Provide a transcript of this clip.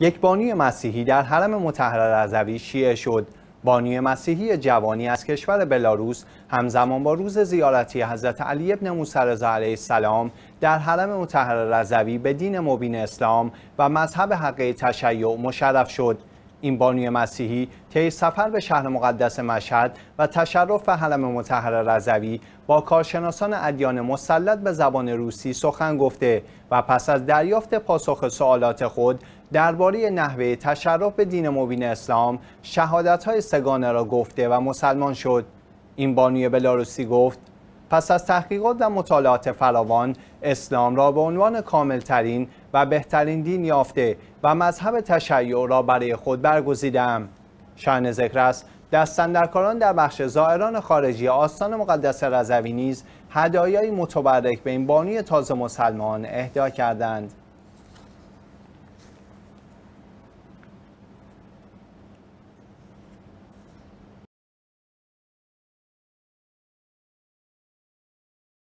یک بانوی مسیحی در حرم مطهر رضوی شیعه شد. بانوی مسیحی جوانی از کشور بلاروس همزمان با روز زیارتی حضرت علی ابن موسی رضا علیه السلام در حرم مطهر رضوی به دین مبین اسلام و مذهب حقه تشیع مشرف شد. این بانوی مسیحی طی سفر به شهر مقدس مشهد و تشرف به حرم مطهر رضوی با کارشناسان ادیان مسلط به زبان روسی سخن گفته و پس از دریافت پاسخ سوالات خود درباره نحوه تشرف به دین مبین اسلام شهادت‌های سگانه را گفته و مسلمان شد. این بانوی بلاروسی گفت پس از تحقیقات و مطالعات فراوان اسلام را به عنوان کاملترین و بهترین دین یافته و مذهب تشیع را برای خود برگزیدم شان ذکر است دستندرکاران در بخش زائران خارجی آستان مقدس رضوی نیز هدایایی متبرک به این بانوی تازه مسلمان اهدا کردند.